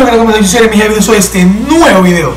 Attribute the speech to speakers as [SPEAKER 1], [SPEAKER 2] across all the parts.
[SPEAKER 1] Saludos a la yo soy mi bienvenidos a este nuevo video.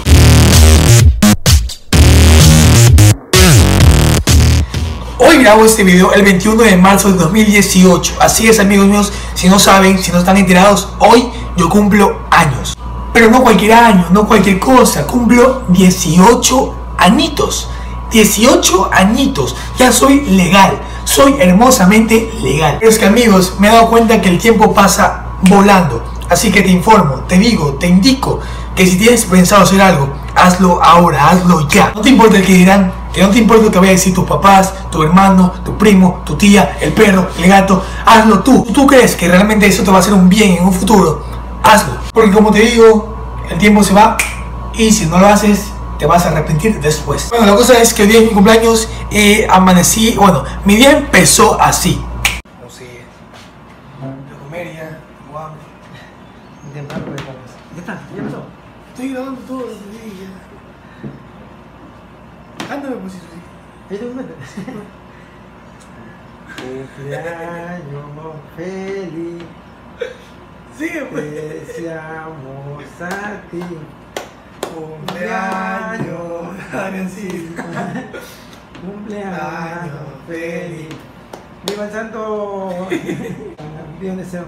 [SPEAKER 1] Hoy grabo este video el 21 de marzo de 2018. Así es amigos míos, si no saben, si no están enterados, hoy yo cumplo años. Pero no cualquier año, no cualquier cosa, cumplo 18 añitos. 18 añitos, ya soy legal, soy hermosamente legal. Pero es que amigos, me he dado cuenta que el tiempo pasa volando. Así que te informo, te digo, te indico que si tienes pensado hacer algo, hazlo ahora, hazlo ya. No te importa el que dirán, que no te importa lo que vaya a decir tus papás, tu hermano, tu primo, tu tía, el perro, el gato, hazlo tú. ¿Tú crees que realmente eso te va a hacer un bien en un futuro? Hazlo. Porque como te digo, el tiempo se va y si no lo haces, te vas a arrepentir después. Bueno, la cosa es que el día de mi cumpleaños eh, amanecí, bueno, mi día empezó así.
[SPEAKER 2] Temprano, pues, vamos. Ya está, ya empezó.
[SPEAKER 1] Estoy grabando todo lo que dije ya. Ándame pues.
[SPEAKER 2] Ahí te cuenta. Cumpleaños feliz,
[SPEAKER 1] Sigue pues.
[SPEAKER 2] deseamos a ti.
[SPEAKER 1] Cumpleaños, Ariancito.
[SPEAKER 2] Cumpleaños feliz. Viva el santo. Viva un deseo.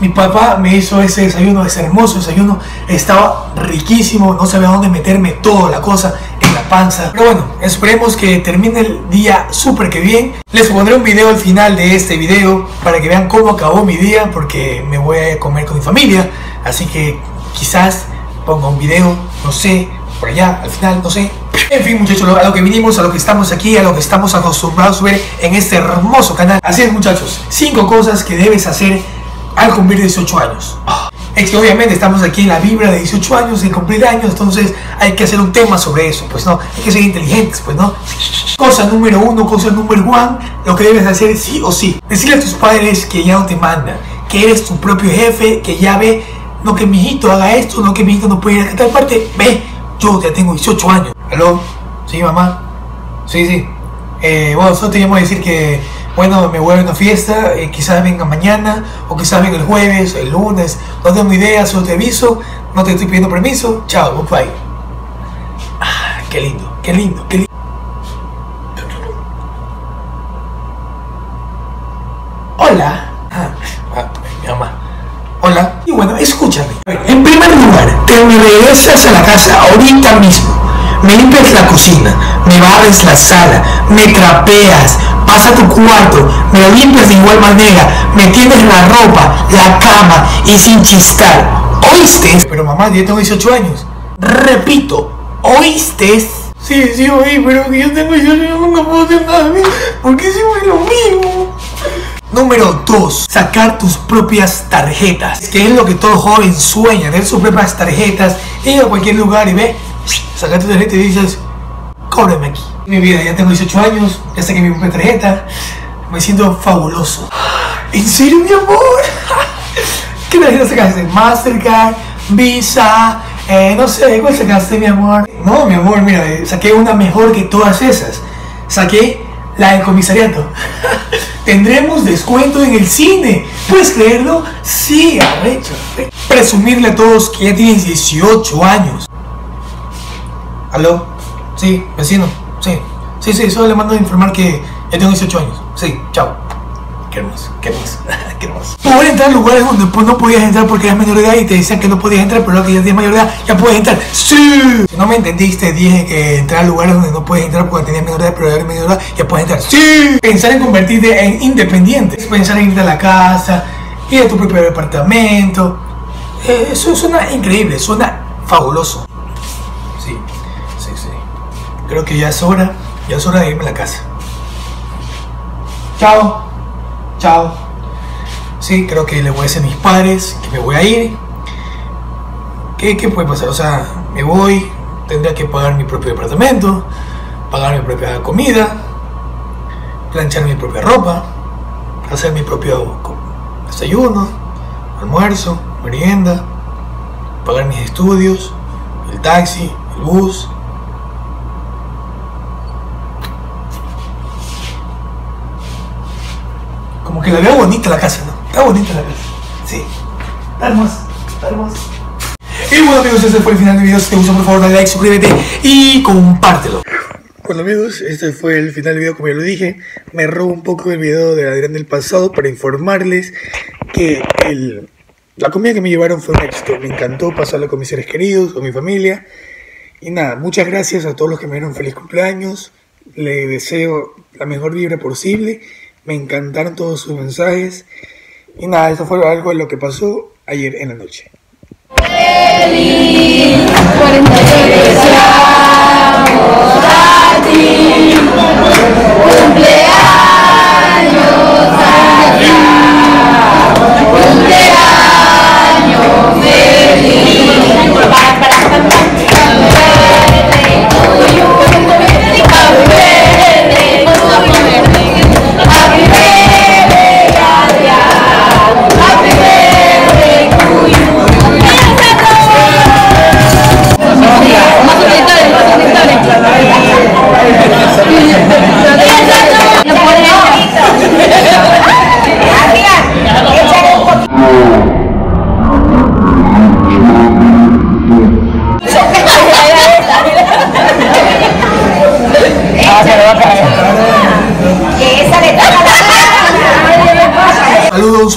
[SPEAKER 1] Mi papá me hizo ese desayuno, ese hermoso desayuno. Estaba riquísimo, no sabía dónde meterme toda la cosa en la panza. Pero bueno, esperemos que termine el día súper que bien. Les pondré un video al final de este video para que vean cómo acabó mi día porque me voy a comer con mi familia. Así que quizás ponga un video, no sé, por allá, al final, no sé. En fin, muchachos, a lo que vinimos, a lo que estamos aquí, a lo que estamos acostumbrados a ver en este hermoso canal. Así es, muchachos, cinco cosas que debes hacer al cumplir 18 años. Es que obviamente estamos aquí en la vibra de 18 años, en cumplir años, entonces hay que hacer un tema sobre eso, pues no, hay que ser inteligentes, pues no. Cosa número uno, cosa número one, lo que debes hacer sí o sí. Decirle a tus padres que ya no te mandan, que eres tu propio jefe, que ya ve, no que mi hijito haga esto, no que mi hijito no puede ir a tal parte, ve, yo ya tengo 18 años. ¿Aló? ¿Sí, mamá? Sí, sí. Eh, bueno, solo te llamo a decir que, bueno, me voy a una fiesta, eh, quizás venga mañana, o quizás venga el jueves, el lunes, no tengo idea, solo te aviso, no te estoy pidiendo permiso, chao, bye. Ah, qué lindo, qué lindo, qué lindo. Hola. Ah, ah, mi mamá. Hola. Y bueno, escúchame. En primer lugar, te regresas a la casa ahorita mismo. Me limpias la cocina, me barres la sala, me trapeas, pasa tu cuarto, me lo limpias de igual manera, me tiendes la ropa, la cama y sin chistar. ¿Oíste? Pero mamá, yo tengo 18 años. Repito, ¿oíste? Sí, sí, oí, pero que yo tengo 18 años nunca puedo hacer nada. ¿Por qué siempre lo mismo? Número 2. Sacar tus propias tarjetas. Que es lo que todo joven sueña, tener sus propias tarjetas. Ir a cualquier lugar y ve, sacar tu tarjeta y dices, cóbrame aquí. Mi vida, ya tengo 18 años, ya saqué mi propia tarjeta. Me siento fabuloso. ¿En serio, mi amor? ¿Qué tarjeta sacaste? Mastercard, Visa, eh, no sé, ¿cuál sacaste, mi amor? No, mi amor, mira, eh, saqué una mejor que todas esas. Saqué la del comisariato. Tendremos descuento en el cine. ¿Puedes creerlo? Sí, arrecho. Presumirle a todos que ya tienes 18 años. ¿Aló? Sí, vecino. Sí. Sí, sí, solo le mando a informar que ya tengo 18 años. Sí, chao. Qué hermoso, qué hermoso, qué hermoso. Poder entrar a lugares donde no podías entrar porque eras menor de edad y te decían que no podías entrar, pero ahora que ya tienes mayor de edad, ya puedes entrar. ¡Sí! Si no me entendiste, dije que entrar a lugares donde no puedes entrar porque tenías menor de edad, pero eres menor de edad, ya puedes entrar. ¡Sí! Pensar en convertirte en independiente. Es pensar en irte a la casa, ir a tu propio departamento. Eh, eso suena increíble, suena fabuloso. Creo que ya es hora, ya es hora de irme a la casa. Chao. Chao. Sí, creo que le voy a decir a mis padres que me voy a ir. ¿Qué, qué puede pasar? O sea, me voy, tendría que pagar mi propio departamento, pagar mi propia comida, planchar mi propia ropa, hacer mi propio desayuno, almuerzo, merienda, pagar mis estudios, el taxi, el bus. Como que la veo bonita la casa, ¿no? Está bonita la casa. Sí. Está hermosa. Está hermosa. Y bueno amigos, este fue el final del video. Si te gustó por favor dale like, suscríbete y compártelo. Bueno amigos, este fue el final del video como ya lo dije. Me robo un poco el video de Adrián del pasado para informarles que el, la comida que me llevaron fue un éxito. Me encantó pasarla con mis seres queridos, con mi familia. Y nada, muchas gracias a todos los que me dieron feliz cumpleaños. Le deseo la mejor vibra posible. Me encantaron todos sus mensajes. Y nada, esto fue algo de lo que pasó ayer en la noche.
[SPEAKER 3] Feliz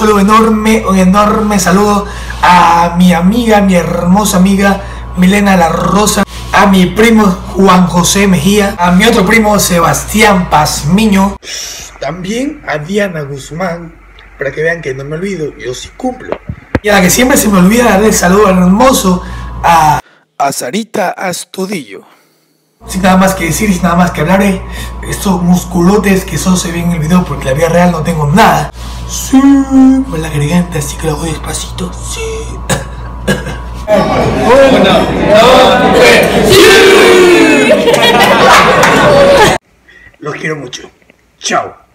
[SPEAKER 1] Saludo, un enorme, un enorme saludo a mi amiga, mi hermosa amiga Milena La Rosa, a mi primo Juan José Mejía, a mi otro primo Sebastián Pazmiño, también a Diana Guzmán, para que vean que no me olvido, yo sí cumplo. Y a la que siempre se me olvida darle el saludo hermoso a, a Sarita Astudillo. Sin nada más que decir, sin nada más que hablar de estos musculotes que solo se ven en el video porque la vida real no tengo nada. Sí, con la garganta, así que lo hago despacito. Sí. Los quiero mucho. Chao.